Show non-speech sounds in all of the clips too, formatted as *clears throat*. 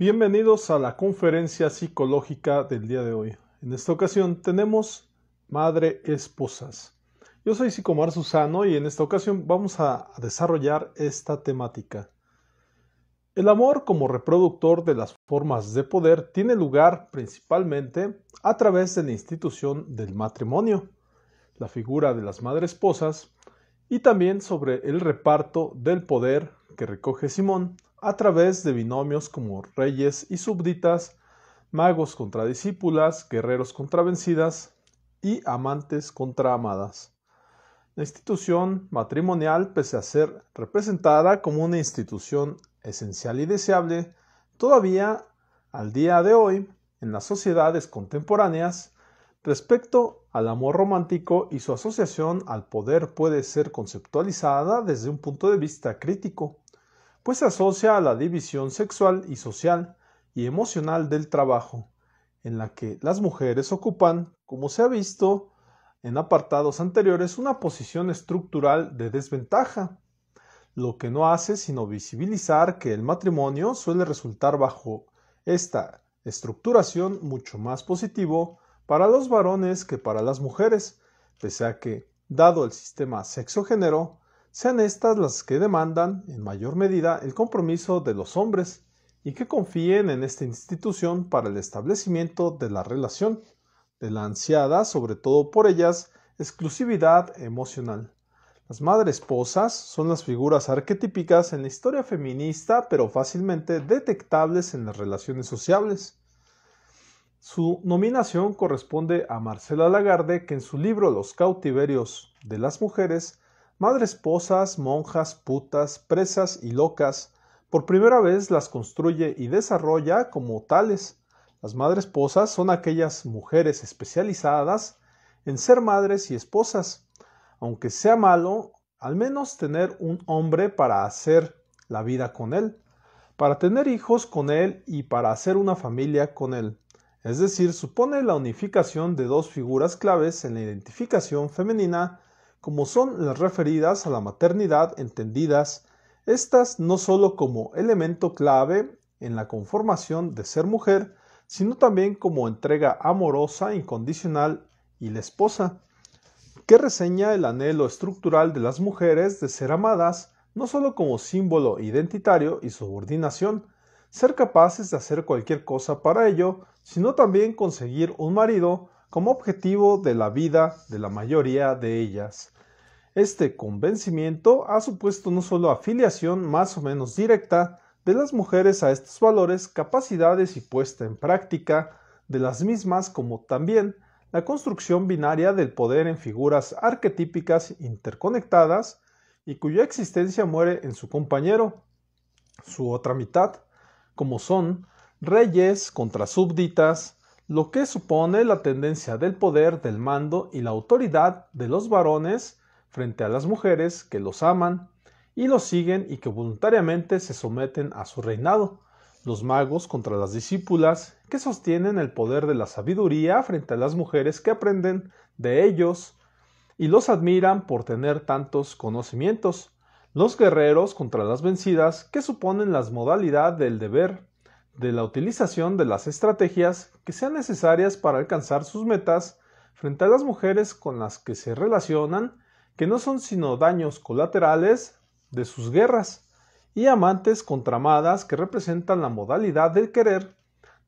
Bienvenidos a la conferencia psicológica del día de hoy. En esta ocasión tenemos Madre Esposas. Yo soy Psicomar Susano y en esta ocasión vamos a desarrollar esta temática. El amor como reproductor de las formas de poder tiene lugar principalmente a través de la institución del matrimonio, la figura de las madres esposas y también sobre el reparto del poder que recoge Simón a través de binomios como reyes y súbditas, magos contra discípulas, guerreros contra vencidas y amantes contra amadas. La institución matrimonial, pese a ser representada como una institución esencial y deseable, todavía al día de hoy, en las sociedades contemporáneas, respecto al amor romántico y su asociación al poder puede ser conceptualizada desde un punto de vista crítico pues se asocia a la división sexual y social y emocional del trabajo, en la que las mujeres ocupan, como se ha visto en apartados anteriores, una posición estructural de desventaja, lo que no hace sino visibilizar que el matrimonio suele resultar bajo esta estructuración mucho más positivo para los varones que para las mujeres, pese a que, dado el sistema sexo-género, sean estas las que demandan, en mayor medida, el compromiso de los hombres y que confíen en esta institución para el establecimiento de la relación, de la ansiada, sobre todo por ellas, exclusividad emocional. Las madres esposas son las figuras arquetípicas en la historia feminista, pero fácilmente detectables en las relaciones sociables. Su nominación corresponde a Marcela Lagarde, que en su libro Los cautiverios de las mujeres madres esposas, monjas, putas, presas y locas, por primera vez las construye y desarrolla como tales. Las madres esposas son aquellas mujeres especializadas en ser madres y esposas, aunque sea malo, al menos tener un hombre para hacer la vida con él, para tener hijos con él y para hacer una familia con él. Es decir, supone la unificación de dos figuras claves en la identificación femenina como son las referidas a la maternidad entendidas, estas no sólo como elemento clave en la conformación de ser mujer, sino también como entrega amorosa, incondicional y la esposa, que reseña el anhelo estructural de las mujeres de ser amadas, no sólo como símbolo identitario y subordinación, ser capaces de hacer cualquier cosa para ello, sino también conseguir un marido como objetivo de la vida de la mayoría de ellas. Este convencimiento ha supuesto no solo afiliación más o menos directa de las mujeres a estos valores, capacidades y puesta en práctica de las mismas, como también la construcción binaria del poder en figuras arquetípicas interconectadas y cuya existencia muere en su compañero, su otra mitad, como son reyes contra súbditas, lo que supone la tendencia del poder, del mando y la autoridad de los varones frente a las mujeres que los aman y los siguen y que voluntariamente se someten a su reinado, los magos contra las discípulas que sostienen el poder de la sabiduría frente a las mujeres que aprenden de ellos y los admiran por tener tantos conocimientos, los guerreros contra las vencidas que suponen las modalidad del deber de la utilización de las estrategias que sean necesarias para alcanzar sus metas frente a las mujeres con las que se relacionan, que no son sino daños colaterales de sus guerras, y amantes contramadas que representan la modalidad del querer,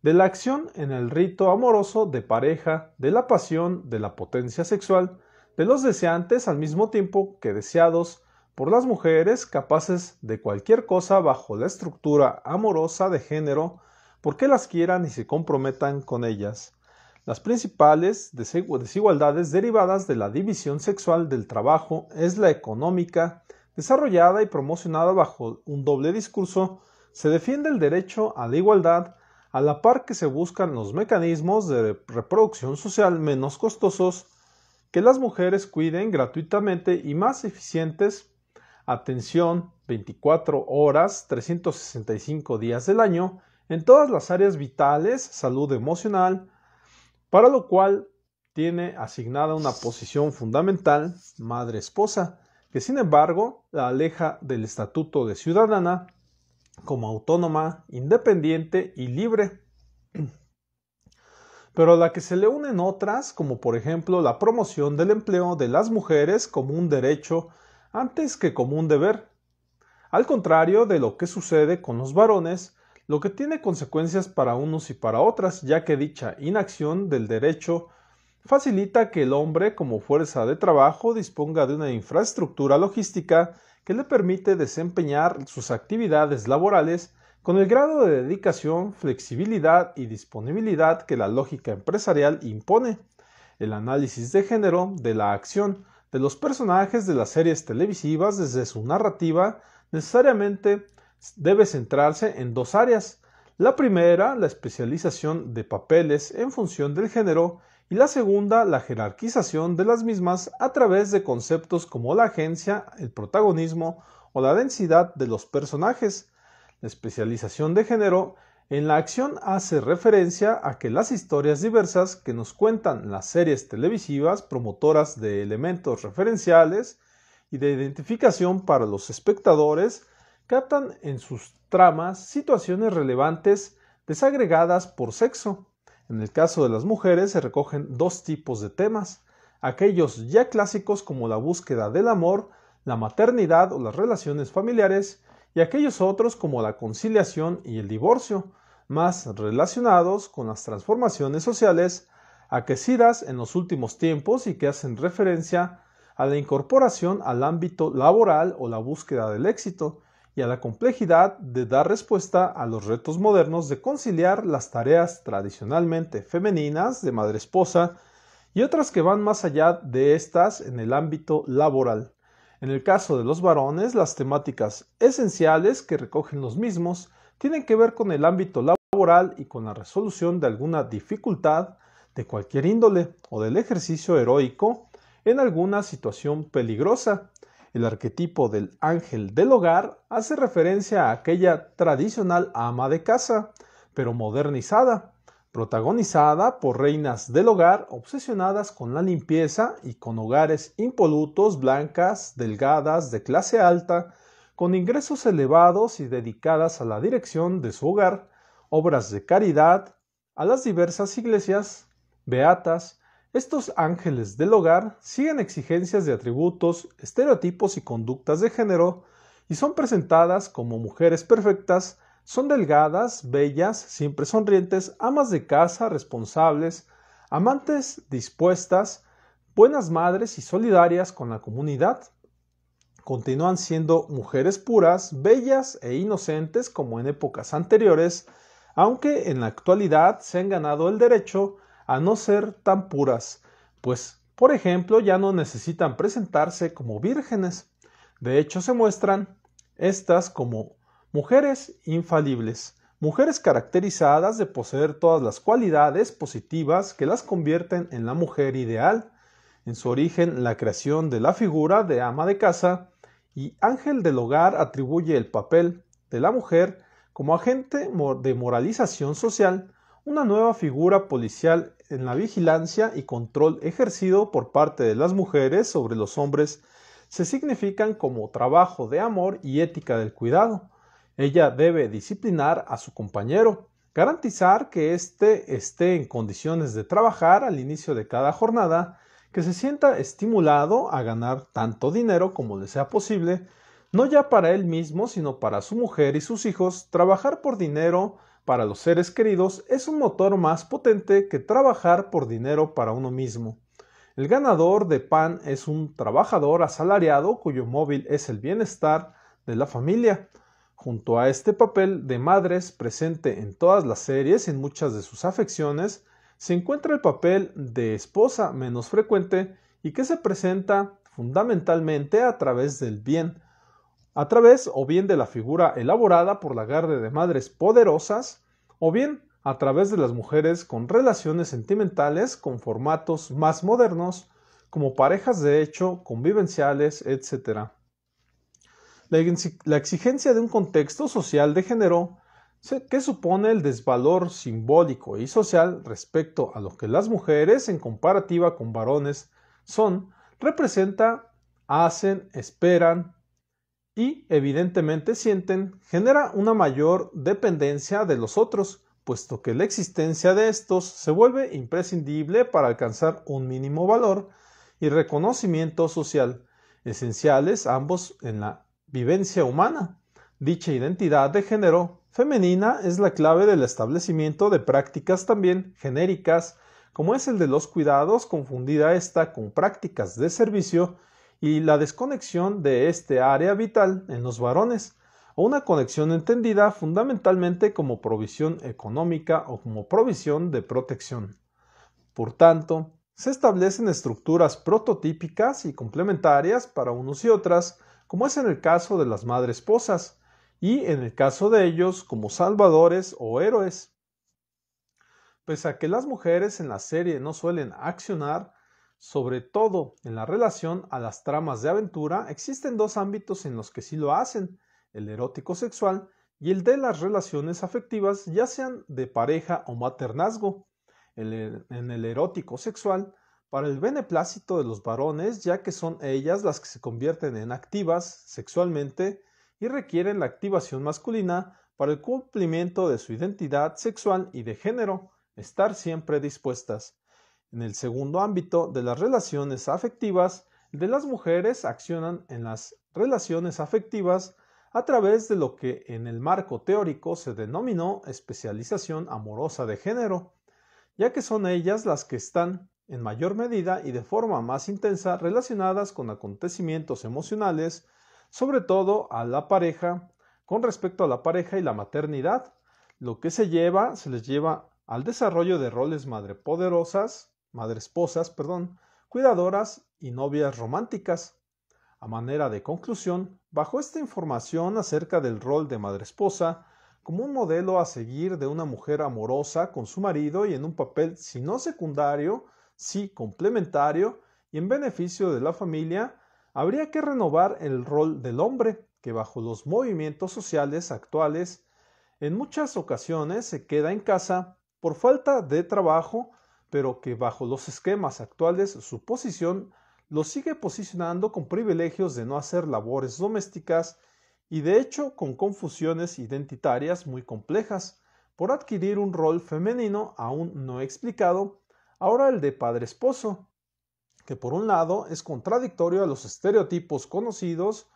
de la acción en el rito amoroso de pareja, de la pasión, de la potencia sexual, de los deseantes al mismo tiempo que deseados, por las mujeres capaces de cualquier cosa bajo la estructura amorosa de género, porque las quieran y se comprometan con ellas. Las principales desigualdades derivadas de la división sexual del trabajo es la económica, desarrollada y promocionada bajo un doble discurso, se defiende el derecho a la igualdad, a la par que se buscan los mecanismos de reproducción social menos costosos, que las mujeres cuiden gratuitamente y más eficientes atención 24 horas, 365 días del año, en todas las áreas vitales, salud emocional, para lo cual tiene asignada una posición fundamental, madre-esposa, que sin embargo la aleja del estatuto de ciudadana, como autónoma, independiente y libre. *clears throat* Pero a la que se le unen otras, como por ejemplo la promoción del empleo de las mujeres como un derecho antes que como un deber. Al contrario de lo que sucede con los varones, lo que tiene consecuencias para unos y para otras, ya que dicha inacción del derecho facilita que el hombre como fuerza de trabajo disponga de una infraestructura logística que le permite desempeñar sus actividades laborales con el grado de dedicación, flexibilidad y disponibilidad que la lógica empresarial impone. El análisis de género de la acción de los personajes de las series televisivas desde su narrativa necesariamente debe centrarse en dos áreas. La primera, la especialización de papeles en función del género y la segunda, la jerarquización de las mismas a través de conceptos como la agencia, el protagonismo o la densidad de los personajes. La especialización de género en la acción hace referencia a que las historias diversas que nos cuentan las series televisivas promotoras de elementos referenciales y de identificación para los espectadores captan en sus tramas situaciones relevantes desagregadas por sexo, en el caso de las mujeres se recogen dos tipos de temas, aquellos ya clásicos como la búsqueda del amor, la maternidad o las relaciones familiares, y aquellos otros como la conciliación y el divorcio, más relacionados con las transformaciones sociales aquecidas en los últimos tiempos y que hacen referencia a la incorporación al ámbito laboral o la búsqueda del éxito, y a la complejidad de dar respuesta a los retos modernos de conciliar las tareas tradicionalmente femeninas de madre esposa y otras que van más allá de estas en el ámbito laboral. En el caso de los varones, las temáticas esenciales que recogen los mismos tienen que ver con el ámbito laboral y con la resolución de alguna dificultad de cualquier índole o del ejercicio heroico en alguna situación peligrosa, el arquetipo del ángel del hogar hace referencia a aquella tradicional ama de casa, pero modernizada, protagonizada por reinas del hogar obsesionadas con la limpieza y con hogares impolutos, blancas, delgadas, de clase alta, con ingresos elevados y dedicadas a la dirección de su hogar, obras de caridad, a las diversas iglesias, beatas, estos ángeles del hogar siguen exigencias de atributos, estereotipos y conductas de género y son presentadas como mujeres perfectas, son delgadas, bellas, siempre sonrientes, amas de casa, responsables, amantes dispuestas, buenas madres y solidarias con la comunidad. Continúan siendo mujeres puras, bellas e inocentes como en épocas anteriores, aunque en la actualidad se han ganado el derecho a no ser tan puras, pues, por ejemplo, ya no necesitan presentarse como vírgenes. De hecho, se muestran estas como mujeres infalibles, mujeres caracterizadas de poseer todas las cualidades positivas que las convierten en la mujer ideal. En su origen, la creación de la figura de ama de casa y ángel del hogar atribuye el papel de la mujer como agente de moralización social, una nueva figura policial en la vigilancia y control ejercido por parte de las mujeres sobre los hombres se significan como trabajo de amor y ética del cuidado. Ella debe disciplinar a su compañero, garantizar que éste esté en condiciones de trabajar al inicio de cada jornada, que se sienta estimulado a ganar tanto dinero como le sea posible, no ya para él mismo, sino para su mujer y sus hijos, trabajar por dinero para los seres queridos es un motor más potente que trabajar por dinero para uno mismo. El ganador de pan es un trabajador asalariado cuyo móvil es el bienestar de la familia. Junto a este papel de madres presente en todas las series y en muchas de sus afecciones, se encuentra el papel de esposa menos frecuente y que se presenta fundamentalmente a través del bien, a través o bien de la figura elaborada por la garde de madres poderosas, o bien a través de las mujeres con relaciones sentimentales con formatos más modernos, como parejas de hecho, convivenciales, etc. La exigencia de un contexto social de género que supone el desvalor simbólico y social respecto a lo que las mujeres en comparativa con varones son, representa, hacen, esperan, y evidentemente sienten genera una mayor dependencia de los otros, puesto que la existencia de estos se vuelve imprescindible para alcanzar un mínimo valor y reconocimiento social, esenciales ambos en la vivencia humana. Dicha identidad de género femenina es la clave del establecimiento de prácticas también genéricas, como es el de los cuidados, confundida esta con prácticas de servicio y la desconexión de este área vital en los varones, o una conexión entendida fundamentalmente como provisión económica o como provisión de protección. Por tanto, se establecen estructuras prototípicas y complementarias para unos y otras, como es en el caso de las madres esposas, y en el caso de ellos como salvadores o héroes. Pese a que las mujeres en la serie no suelen accionar, sobre todo en la relación a las tramas de aventura, existen dos ámbitos en los que sí lo hacen, el erótico sexual y el de las relaciones afectivas, ya sean de pareja o maternazgo. En el erótico sexual, para el beneplácito de los varones, ya que son ellas las que se convierten en activas sexualmente y requieren la activación masculina para el cumplimiento de su identidad sexual y de género, estar siempre dispuestas. En el segundo ámbito de las relaciones afectivas, de las mujeres accionan en las relaciones afectivas a través de lo que en el marco teórico se denominó especialización amorosa de género, ya que son ellas las que están en mayor medida y de forma más intensa relacionadas con acontecimientos emocionales, sobre todo a la pareja, con respecto a la pareja y la maternidad, lo que se lleva, se les lleva al desarrollo de roles madrepoderosas, esposas, perdón, cuidadoras y novias románticas. A manera de conclusión, bajo esta información acerca del rol de madre esposa, como un modelo a seguir de una mujer amorosa con su marido y en un papel si no secundario, sí complementario y en beneficio de la familia, habría que renovar el rol del hombre, que bajo los movimientos sociales actuales en muchas ocasiones se queda en casa por falta de trabajo pero que bajo los esquemas actuales su posición lo sigue posicionando con privilegios de no hacer labores domésticas y de hecho con confusiones identitarias muy complejas. Por adquirir un rol femenino aún no explicado, ahora el de padre esposo, que por un lado es contradictorio a los estereotipos conocidos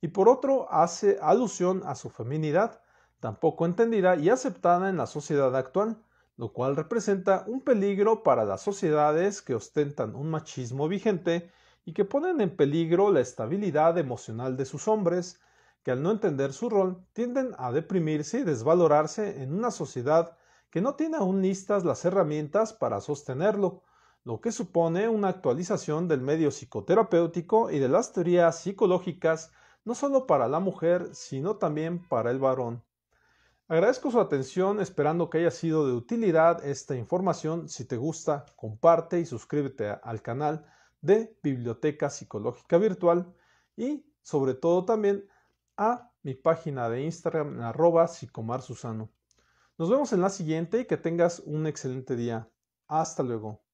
y por otro hace alusión a su feminidad, tampoco entendida y aceptada en la sociedad actual, lo cual representa un peligro para las sociedades que ostentan un machismo vigente y que ponen en peligro la estabilidad emocional de sus hombres, que al no entender su rol tienden a deprimirse y desvalorarse en una sociedad que no tiene aún listas las herramientas para sostenerlo, lo que supone una actualización del medio psicoterapéutico y de las teorías psicológicas no solo para la mujer, sino también para el varón. Agradezco su atención esperando que haya sido de utilidad esta información. Si te gusta, comparte y suscríbete al canal de Biblioteca Psicológica Virtual y sobre todo también a mi página de Instagram arroba psicomarsusano. Nos vemos en la siguiente y que tengas un excelente día. Hasta luego.